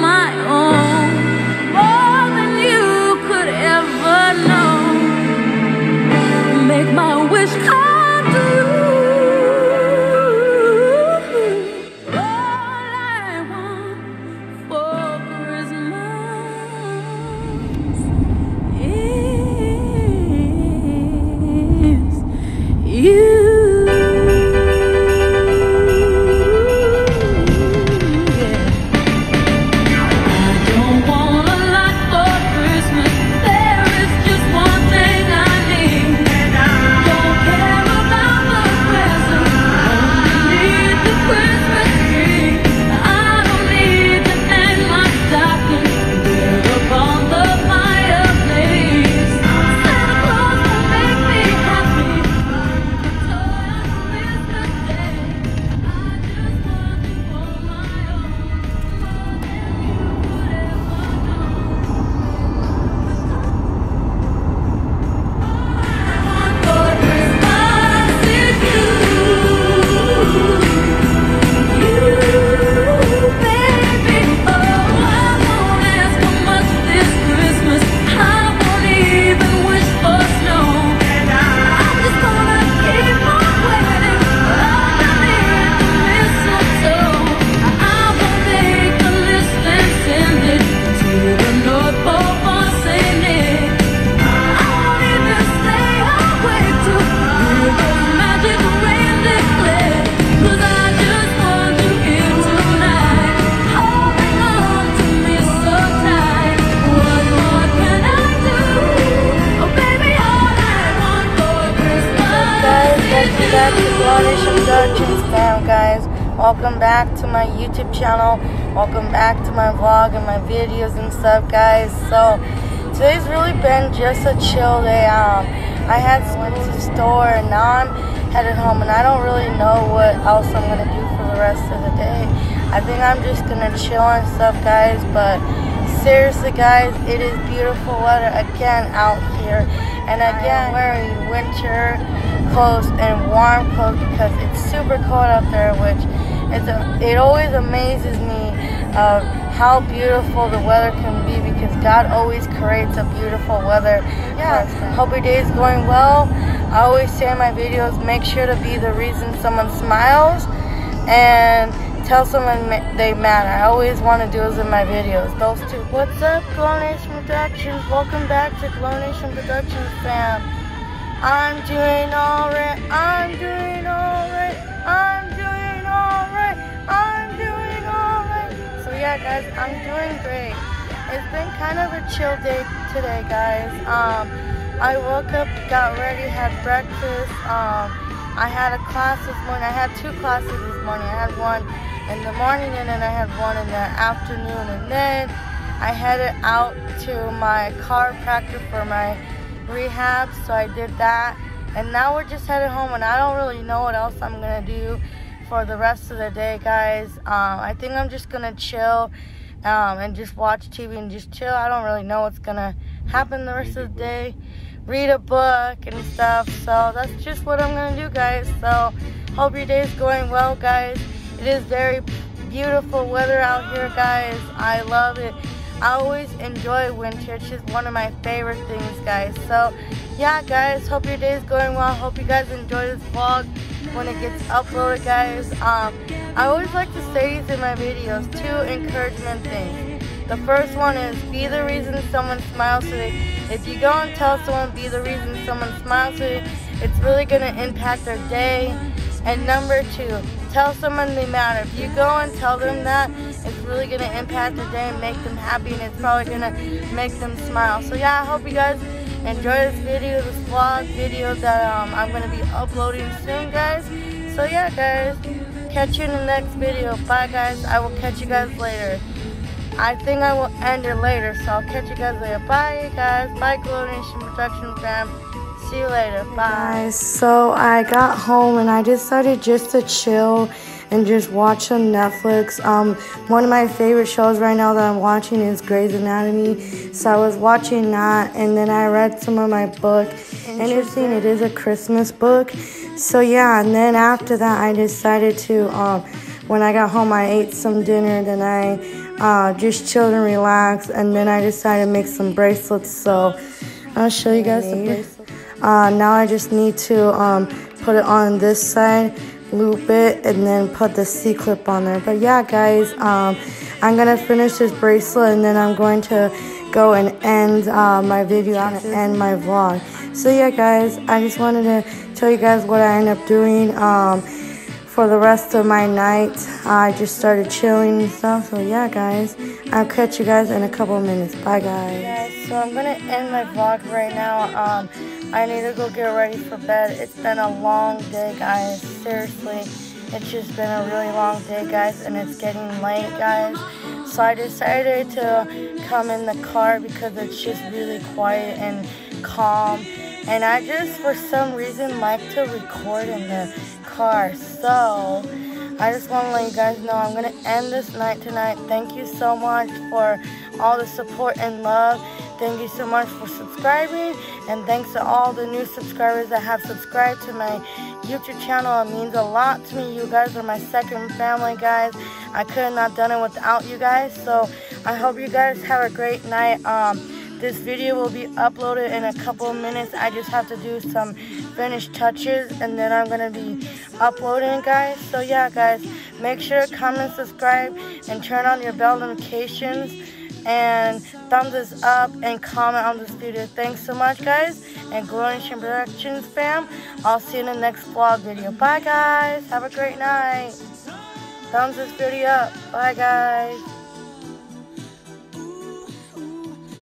my own, more than you could ever know. Make my wish come true. Back to fam guys. Welcome back to my YouTube channel. Welcome back to my vlog and my videos and stuff guys. So today's really been just a chill day. Um I had went to the store and now I'm headed home and I don't really know what else I'm gonna do for the rest of the day. I think I'm just gonna chill and stuff guys, but seriously guys, it is beautiful weather again out here. And again wearing winter clothes and warm clothes because it's super cold out there, which it's a, it always amazes me of how beautiful the weather can be because God always creates a beautiful weather. Yeah, hope your day is going well. I always say in my videos, make sure to be the reason someone smiles and tell someone they matter. I always want to do those in my videos. Those two. What's up, Glow Nation Productions? Welcome back to Glow Nation Productions, fam. I'm doing alright. I'm doing alright. I'm doing alright. I'm doing alright. So yeah, guys, I'm doing great. It's been kind of a chill day today, guys. Um, I woke up, got ready, had breakfast. Um, I had a class this morning. I had two classes this morning. I had one in the morning and then I had one in the afternoon. And then I headed out to my chiropractor for my rehab. So I did that. And now we're just headed home and I don't really know what else I'm going to do for the rest of the day, guys. Um, I think I'm just going to chill um, and just watch TV and just chill. I don't really know what's going to happen the rest of the day. Read a book and stuff. So that's just what I'm going to do, guys. So hope your day is going well, guys. It is very beautiful weather out here, guys. I love it. I always enjoy winter. It's just one of my favorite things, guys. So, yeah, guys, hope your day is going well. Hope you guys enjoy this vlog when it gets uploaded, guys. Um, I always like to say these in my videos, two encouragement things. The first one is be the reason someone smiles today. If you go and tell someone be the reason someone smiles today, it's really going to impact their day. And number two, tell someone they matter. If you go and tell them that, it's really going to impact their day and make them happy and it's probably to make them smile. So yeah, I hope you guys enjoy this video, this vlog video that um, I'm going to be uploading soon, guys. So yeah, guys, catch you in the next video. Bye, guys. I will catch you guys later. I think I will end it later, so I'll catch you guys later. Bye, guys. Bye, Glow Nation Production fam. See you later. Bye. Guys, so I got home and I decided just to chill and just watch some Netflix. Um, one of my favorite shows right now that I'm watching is Grey's Anatomy. So I was watching that and then I read some of my book. Interesting, it is a Christmas book. So yeah, and then after that I decided to, um, when I got home I ate some dinner, then I uh, just chilled and relaxed, and then I decided to make some bracelets. So I'll show you guys the bracelets. Uh, now I just need to um, put it on this side loop it and then put the C-clip on there. But yeah, guys, um, I'm going to finish this bracelet and then I'm going to go and end uh, my video and end my vlog. So yeah, guys, I just wanted to tell you guys what I end up doing um, for the rest of my night. I just started chilling and stuff. So yeah, guys, I'll catch you guys in a couple of minutes. Bye, guys. guys, so I'm to end my vlog right now. Um, I need to go get ready for bed. It's been a long day, guys. Seriously, it's just been a really long day, guys, and it's getting late, guys. So I decided to come in the car because it's just really quiet and calm. And I just, for some reason, like to record in the car. So I just want to let you guys know I'm going to end this night tonight. Thank you so much for all the support and love. Thank you so much for subscribing. And thanks to all the new subscribers that have subscribed to my YouTube channel. It means a lot to me. You guys are my second family, guys. I could have not done it without you guys. So I hope you guys have a great night. Um, this video will be uploaded in a couple of minutes. I just have to do some finished touches and then I'm going to be uploading, guys. So yeah, guys, make sure to comment, subscribe, and turn on your bell notifications and thumbs this up and comment on this video. Thanks so much, guys. And Glow Nation Productions fam, I'll see you in the next vlog video. Bye, guys. Have a great night. Thumbs this video up. Bye, guys.